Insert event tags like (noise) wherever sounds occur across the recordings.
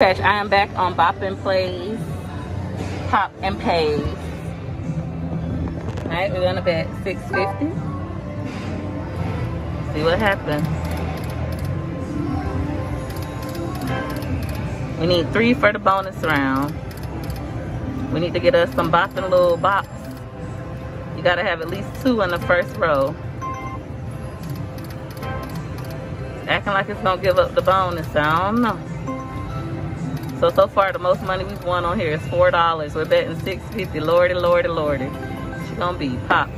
Catch, I am back on Bop and Plays, Pop and Pays. Alright, we're gonna bet 650. See what happens. We need three for the bonus round. We need to get us some bopping little bops. You gotta have at least two in the first row. acting like it's gonna give up the bonus, I don't know. So, so far the most money we've won on here is $4. We're betting 650 Lordy, lordy, lordy. She gonna be pop.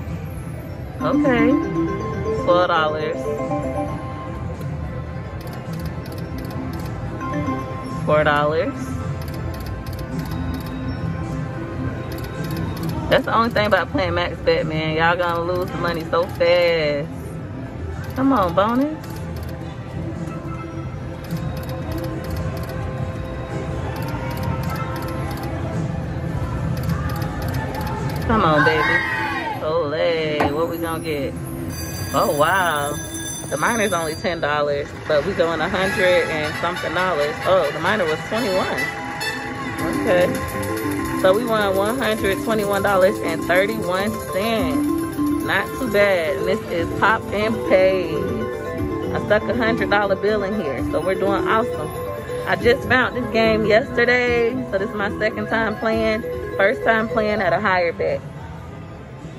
Okay. $4. $4. That's the only thing about playing max bet, man. Y'all gonna lose money so fast. Come on, bonus. Come on, baby. Olay. What we gonna get? Oh, wow. The minor's only $10, but we going 100 and something dollars. Oh, the minor was 21. Okay. So we won $121.31. Not too bad. And this is Pop and Pays. I stuck a $100 bill in here, so we're doing awesome. I just found this game yesterday, so this is my second time playing. First time playing at a higher bet.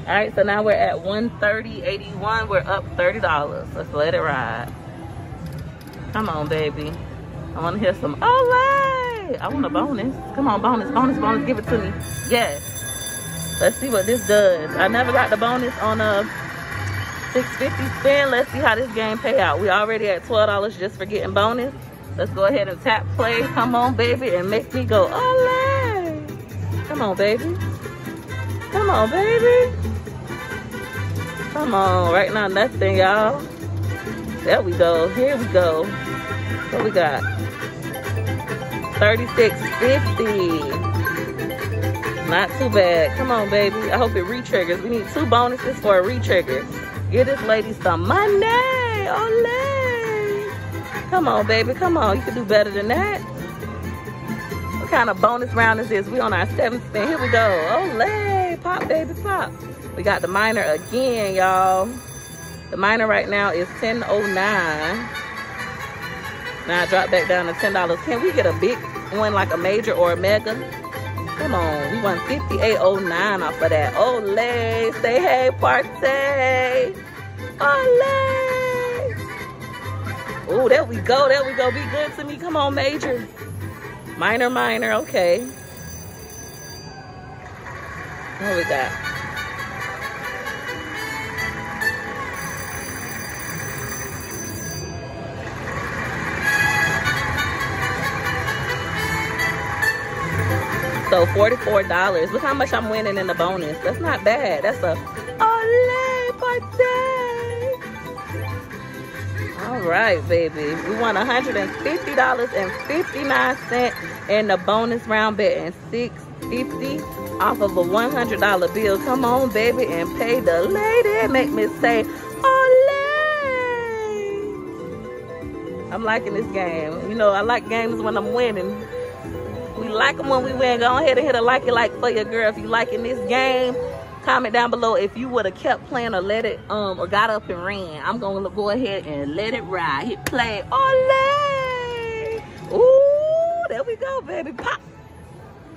All right, so now we're at 130.81. We're up $30. Let's let it ride. Come on, baby. I want to hear some Olay. I want a bonus. Come on, bonus, bonus, bonus. Give it to me. Yes. Let's see what this does. I never got the bonus on a 650 spin. Let's see how this game pay out. We already at $12 just for getting bonus. Let's go ahead and tap play. Come on, baby, and make me go Olay. Come on, baby. Come on, baby. Come on, right now nothing, y'all. There we go. Here we go. What we got? 36.50. Not too bad. Come on, baby. I hope it re-triggers. We need two bonuses for a re-trigger. Give this lady some money. Ole. Come on, baby. Come on. You can do better than that kind of bonus round is this? We on our seventh spin. Here we go. Olay, pop, baby, pop. We got the minor again, y'all. The minor right now is 10.09. Now I drop back down to $10. Can we get a big one like a major or a mega? Come on, we won 58.09 off of that. Olay, say hey, party. Olay. Oh, there we go, there we go. Be good to me. Come on, major. Minor, minor, okay. What we got? So $44. Look how much I'm winning in the bonus. That's not bad. That's a. All right, baby. We won $150.59 in the bonus round bet and 650 off of a $100 bill. Come on, baby, and pay the lady. Make me say, Olay! I'm liking this game. You know, I like games when I'm winning. We like them when we win. Go ahead and hit a like it like for your girl if you liking this game comment down below if you would have kept playing or let it um or got up and ran. I'm gonna go ahead and let it ride. Hit play. Olay! Ooh, there we go baby. Pop.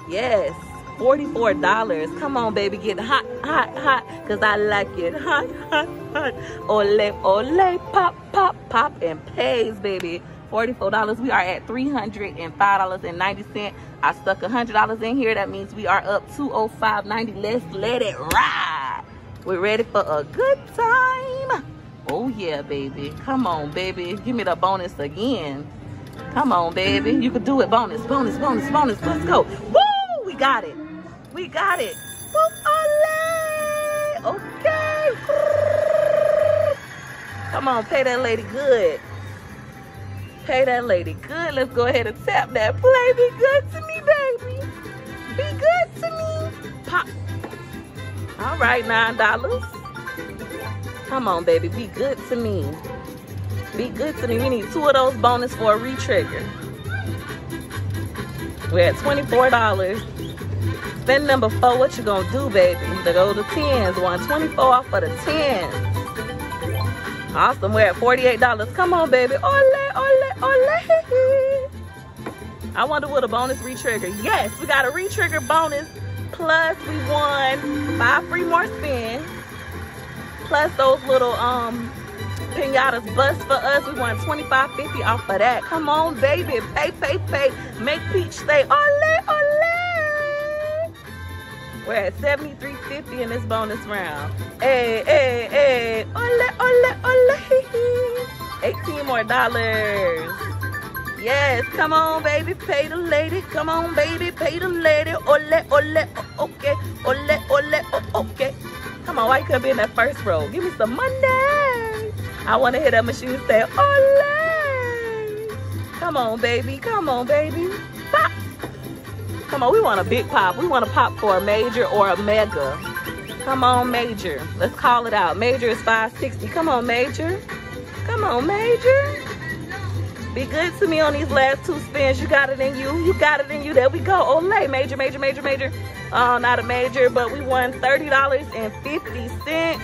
Yes. $44 come on baby. Get hot hot hot. Because i like it. Hot hot hot. Ole ole pop pop pop and pays baby $44. We are at $305.90. I stuck $100 in here. That means we are up $205.90. Let's let it ride. We're ready for a good time. Oh, yeah, baby. Come on, baby. Give me the bonus again. Come on, baby. You can do it. Bonus, bonus, bonus, bonus. Let's go. Woo! We got it. We got it. Okay. Come on, pay that lady good. Pay that lady good. Let's go ahead and tap that play. Be good to me, baby. Be good to me. Pop. All right, $9. Come on, baby. Be good to me. Be good to me. We need two of those bonus for a re-trigger. We're at $24. Spend number four, what you gonna do, baby? To go to 10s, 124 off for the 10s. Awesome, we're at $48. Come on, baby. Ole, ole, ole. I wonder what a bonus retrigger. Yes, we got a retrigger bonus. Plus, we won five free more spins. Plus those little um pinatas bust for us. We won 25.50 off of that. Come on, baby. Pay, pay, pay. Make Peach stay. Ole, ole. We're at 73.50 in this bonus round. Hey, hey, hey. Ole, ole, ole. 18 more dollars. Yes, come on, baby, pay the lady. Come on, baby, pay the lady. Ole, ole, okay. Ole, ole, okay. Come on, why you couldn't be in that first row? Give me some money. I want to hear that machine say, ole. Come on, baby. Come on, baby. Pop. Come on, we want a big pop. We want to pop for a major or a mega. Come on, major. Let's call it out. Major is 560. Come on, major. Come on, major. Be good to me on these last two spins. You got it in you. You got it in you. There we go. Olay. Major, major, major, major. Oh, not a major, but we won $30.50.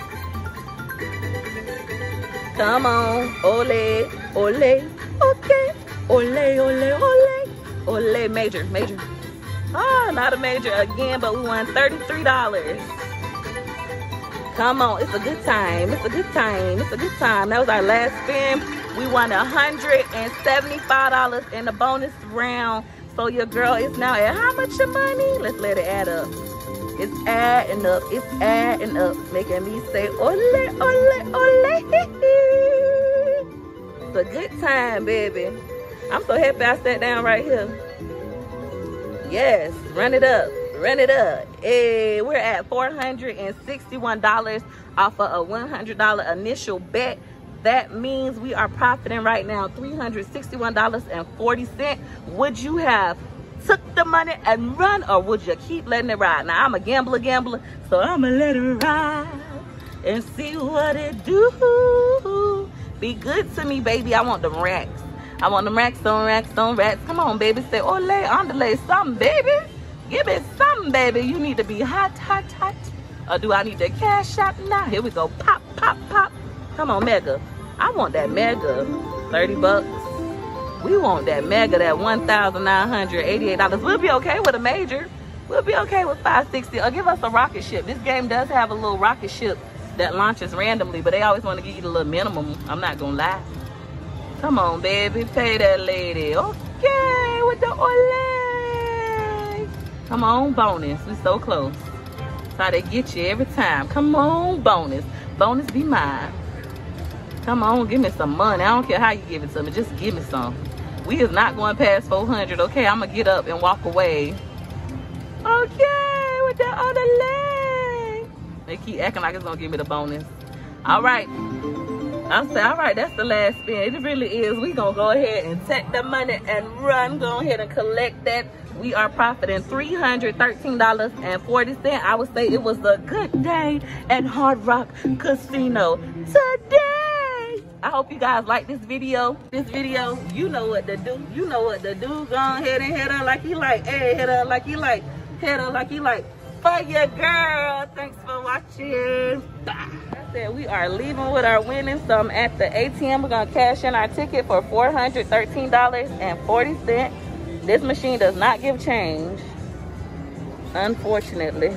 Come on. Ole, ole, okay. Ole, ole, ole. Ole, major, major. Oh, not a major again, but we won $33. Come on, it's a good time. It's a good time. It's a good time. That was our last spin. We won $175 in the bonus round. So your girl is now at how much of money? Let's let it add up. It's adding up. It's adding up. Making me say, ole, ole, ole. it's a good time, baby. I'm so happy I sat down right here. Yes, run it up. Run it up. Hey, we're at $461 off of a $100 initial bet. That means we are profiting right now $361.40. Would you have took the money and run or would you keep letting it ride? Now, I'm a gambler gambler, so I'm going to let it ride and see what it do. Be good to me, baby. I want them racks. I want them racks on racks on racks. Come on, baby. Say, ole, underlay something, baby. Give me something, baby. You need to be hot, hot, hot. Or do I need to cash out now? Here we go. Pop, pop, pop. Come on, Mega. I want that Mega. 30 bucks. We want that Mega, that $1,988. We'll be okay with a major. We'll be okay with 560 Or give us a rocket ship. This game does have a little rocket ship that launches randomly, but they always want to give you the little minimum. I'm not going to lie. Come on, baby. Pay that lady. Okay, with the ole. Come on, bonus. We so close. That's how they get you every time. Come on, bonus. Bonus be mine. Come on, give me some money. I don't care how you give it to me. Just give me some. We is not going past 400, okay? I'm going to get up and walk away. Okay, with the other leg. They keep acting like it's going to give me the bonus. All right. I say, all right, that's the last spin. It really is. We to go ahead and take the money and run. Go ahead and collect that we are profiting $313.40. I would say it was a good day at Hard Rock Casino today. I hope you guys like this video. This video, you know what to do. You know what to do. Go ahead and hit her like you like. Hey, hit her like you like. Hit her like you like. For your girl. Thanks for watching. Bye. Said we are leaving with our winnings. So I'm at the ATM. We're going to cash in our ticket for $413.40. This machine does not give change, unfortunately.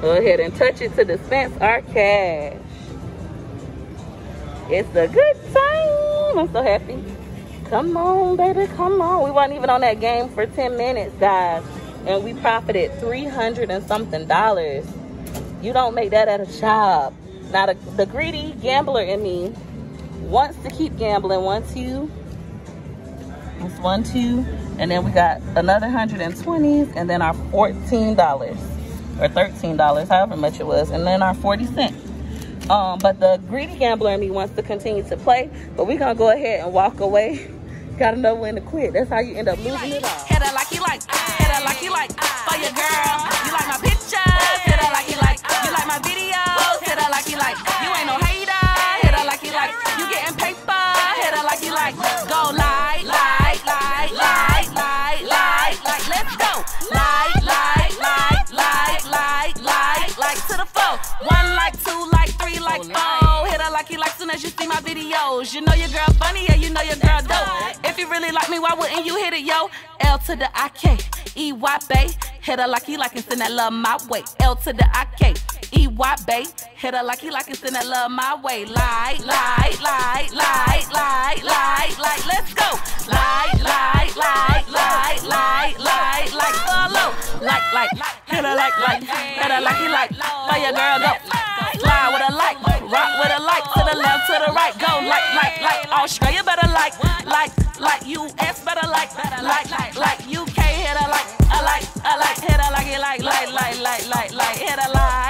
Go ahead and touch it to dispense our cash. It's a good time. I'm so happy. Come on, baby, come on. We weren't even on that game for 10 minutes, guys. And we profited 300 and something dollars. You don't make that at a job. Now, the, the greedy gambler in me wants to keep gambling, wants you it's one, two, and then we got another 120s, and then our $14 or $13, however much it was, and then our 40 cents. Um, but the greedy gambler in me wants to continue to play, but we're gonna go ahead and walk away. (laughs) Gotta know when to quit. That's how you end up losing it all. Her like you like, her like you like, for your girl. You like my my videos. Hit her like you like. You ain't no hater. Hit her like you like. You getting paper. Hit her like you like. Go light, light, light, light, light, light, light. Let's go. Light, light, light, light, light, light, light to the four. One like, two like, three like, four. Hit her like you like. Soon as you see my videos, you know your girl funny. Yeah, you know your girl dope. If you really like me, why wouldn't you hit it, yo? L to the I K. Hit her like you like and send that love my way. L to the I K. E Y Bay. Hit her like he like and send that love my way. Lie, lie, lie, lie, lie, lie, lie. Let's go. Lie, lie, lie, lie, lie, lie, like follow. Like, like, hit her like, like, hit her like he like. Where your girl go? Slide with a like, rock with a like, to the left, to the right, go like, like, like. Australia better like, like, like. US better like, like, like. UK hit her like, a like, a like, hit her like it like, like, like, like, like, like. Hit her like,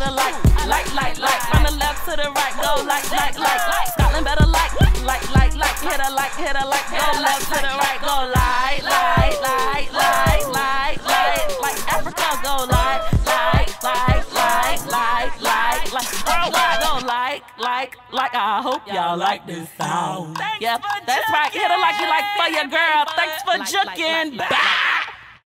the like, like, like, like. From the left to the right, go like, like, like, like. Scotland better like, like, like, like. Hit her like, hit her like, go left to the right, go like, like, like, like, like, like, like. Africa go like, like, like, like, like, like, like. Worldwide go like, like, like. I hope y'all like this sound. Yeah, that's right. Hit her like you like for your girl. Thanks for juking. Bye.